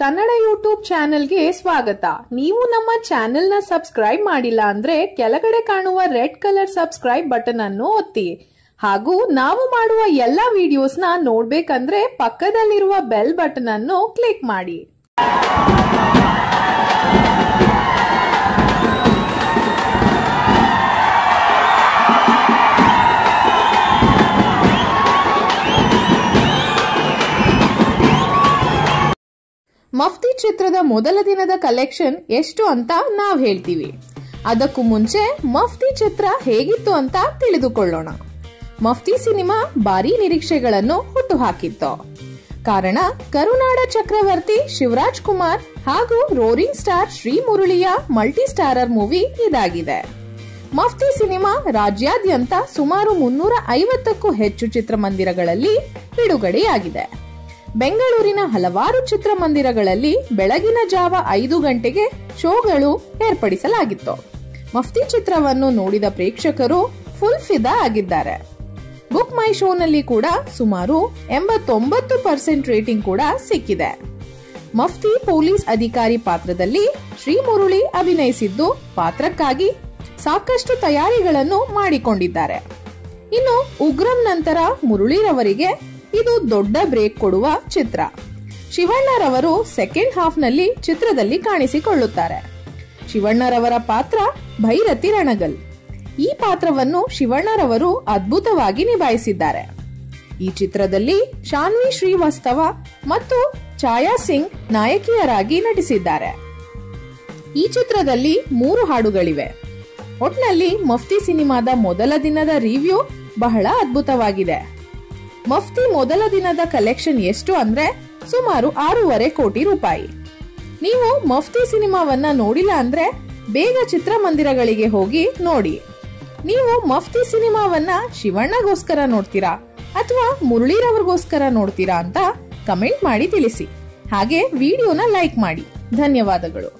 Kannada YouTube ಚಾನೆಲ್ಗೆ ಸ್ವಾಗತ. ನೀವು ನಮ್ಮ ಚಾನೆಲ್ನ ಸಬ್ಸ್ಕ್ರೈಬ್ ಮಾಡಿಲ್ಲ ಅಂದ್ರೆ ಕೆಳಗಡೆ ಕಾಣುವ ರೆಡ್ ಕಲರ್ ಸಬ್ಸ್ಕ್ರೈಬ್ ಬಟನ್ ಅನ್ನು ಒತ್ತಿ. ಹಾಗೂ ನಾವು ಮಾಡುವ ಎಲ್ಲಾ ವಿಡಿಯೋಸ್ನ ನೋಡ್ಬೇಕಂದ್ರೆ ಪಕ್ಕದಲ್ಲಿರುವ ಬೆಲ್ ಬಟನ್ ಅನ್ನು ಕ್ಲಿಕ್ ಮಾಡಿ. ಮಫ್ತಿ ಚಿತ್ರದ ಮೊದಲ ದಿನದ ಕಲೆಕ್ಷನ್ ಎಷ್ಟು ಅಂತ ನಾವು ಹೇಳ್ತೀವಿ. ಅದಕ್ಕೂ ಮುಂಚೆ ಮಫ್ತಿ ಚಿತ್ರ ಹೇಗಿತ್ತು ಅಂತ ತಿಳಿದುಕೊಳ್ಳೋಣ. ಮಫ್ತಿ ಸಿನಿಮಾ ಭಾರೀ ನಿರೀಕ್ಷೆಗಳನ್ನು ಹುಟ್ಟುಹಾಕಿತ್ತು. ಕಾರಣ ಕರುನಾಡ ಚಕ್ರವರ್ತಿ ಶಿವರಾಜ್ ಕುಮಾರ್ ಹಾಗೂ ರೋರಿಂಗ್ ಸ್ಟಾರ್ ಶ್ರೀ ಮುರುಳಿಯ ಮಲ್ಟಿ ಸ್ಟಾರರ್ ಮೂವಿ ಇದಾಗಿದೆ. ಮಫ್ತಿ ಸಿನಿಮಾ ರಾಜ್ಯಾದ್ಯಂತ ಸುಮಾರು ಮುನ್ನೂರ ಐವತ್ತಕ್ಕೂ ಹೆಚ್ಚು ಚಿತ್ರಮಂದಿರಗಳಲ್ಲಿ ಬಿಡುಗಡೆಯಾಗಿದೆ. ಬೆಂಗಳೂರಿನ ಹಲವಾರು ಚಿತ್ರಮಂದಿರಗಳಲ್ಲಿ ಬೆಳಗಿನ ಜಾವ ಐದು ಗಂಟೆಗೆ ಶೋಗಳು ಏರ್ಪಡಿಸಲಾಗಿತ್ತು. ಮಫ್ತಿ ಚಿತ್ರವನ್ನು ನೋಡಿದ ಪ್ರೇಕ್ಷಕರು ಫುಲ್ ಫಿದಾ ಆಗಿದ್ದಾರೆ. ಬುಕ್ ಮೈ ಶೋನಲ್ಲಿ ಕೂಡ ಸುಮಾರು ಎಂಬತ್ತೊಂಬತ್ತು ಪರ್ಸೆಂಟ್ ರೇಟಿಂಗ್ ಕೂಡ ಸಿಕ್ಕಿದೆ. ಮಫ್ತಿ ಪೊಲೀಸ್ ಅಧಿಕಾರಿ ಪಾತ್ರದಲ್ಲಿ ಶ್ರೀ ಮುರುಳಿ ಅಭಿನಯಿಸಿದ್ದು ಪಾತ್ರಕ್ಕಾಗಿ ಸಾಕಷ್ಟು ತಯಾರಿಗಳನ್ನು ಮಾಡಿಕೊಂಡಿದ್ದಾರೆ. ಇನ್ನು ಉಗ್ರಂ ನಂತರ ಮುರುಳಿರವರಿಗೆ ಇದು ದೊಡ್ಡ ಬ್ರೇಕ್ ಕೊಡುವ ಚಿತ್ರ. ಶಿವಣ್ಣರವರು ಸೆಕೆಂಡ್ ಹಾಫ್ನಲ್ಲಿ ಚಿತ್ರದಲ್ಲಿ ಕಾಣಿಸಿಕೊಳ್ಳುತ್ತಾರೆ. ಶಿವಣ್ಣರವರ ಪಾತ್ರ ಭೈರತಿ ರಣಗಲ್. ಈ ಪಾತ್ರವನ್ನು ಶಿವಣ್ಣರವರು ಅದ್ಭುತವಾಗಿ ನಿಭಾಯಿಸಿದ್ದಾರೆ. ಈ ಚಿತ್ರದಲ್ಲಿ ಶಾನ್ವಿ ಶ್ರೀವಾಸ್ತವ ಮತ್ತು ಛಾಯಾ ಸಿಂಗ್ ನಾಯಕಿಯರಾಗಿ ನಟಿಸಿದ್ದಾರೆ. ಈ ಚಿತ್ರದಲ್ಲಿ ಮೂರು ಹಾಡುಗಳಿವೆ. ಒಟ್ನಲ್ಲಿ ಮಫ್ತಿ ಸಿನಿಮಾದ ಮೊದಲ ದಿನದ ರಿವ್ಯೂ ಬಹಳ ಅದ್ಭುತವಾಗಿದೆ. ಮಫ್ತಿ ಮೊದಲ ದಿನದ ಕಲೆಕ್ಷನ್ ಎಷ್ಟು ಅಂದ್ರೆ ಸುಮಾರು ಆರೂವರೆ ಕೋಟಿ ರೂಪಾಯಿ. ನೀವು ಮಫ್ತಿ ಸಿನಿಮಾವನ್ನ ನೋಡಿಲ್ಲ ಅಂದ್ರೆ ಬೇಗ ಚಿತ್ರಮಂದಿರಗಳಿಗೆ ಹೋಗಿ ನೋಡಿ. ನೀವು ಮಫ್ತಿ ಸಿನಿಮಾವನ್ನ ಶಿವಣ್ಣಗೋಸ್ಕರ ನೋಡ್ತೀರಾ ಅಥವಾ ಮುರಳೀರವ್ರಿಗೋಸ್ಕರ ನೋಡ್ತೀರಾ ಅಂತ ಕಮೆಂಟ್ ಮಾಡಿ ತಿಳಿಸಿ. ಹಾಗೆ ವಿಡಿಯೋನ ಲೈಕ್ ಮಾಡಿ. ಧನ್ಯವಾದಗಳು.